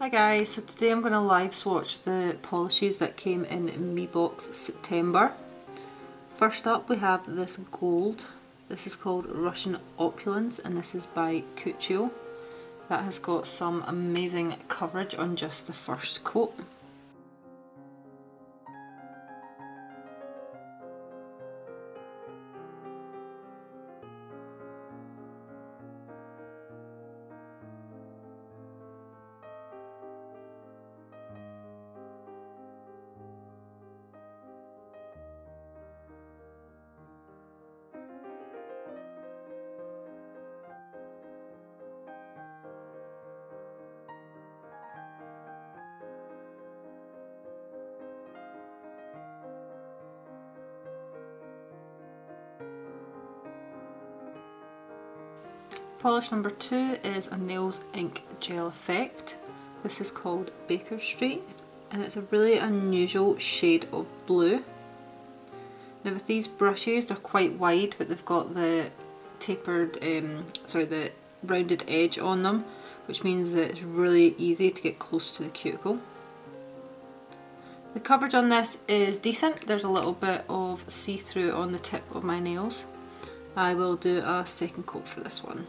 Hi guys, so today I'm going to live swatch the polishes that came in Meebox September. First up we have this gold. This is called Russian Opulence and this is by Cuccio. That has got some amazing coverage on just the first coat. Polish number two is a Nails Inc Gel Effect. This is called Baker Street and it's a really unusual shade of blue. Now with these brushes they're quite wide but they've got the tapered, um, sorry the rounded edge on them which means that it's really easy to get close to the cuticle. The coverage on this is decent, there's a little bit of see-through on the tip of my nails. I will do a second coat for this one.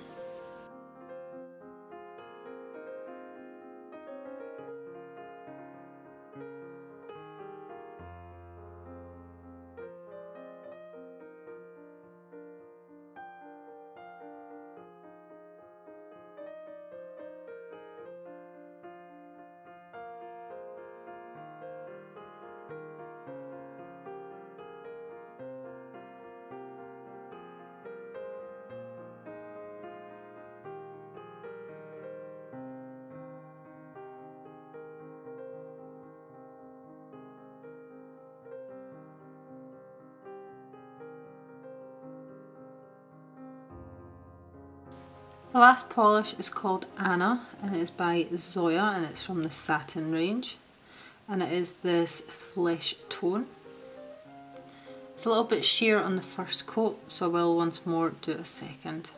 The last polish is called Anna and it is by Zoya and it's from the Satin range and it is this flesh tone. It's a little bit sheer on the first coat so I will once more do a second.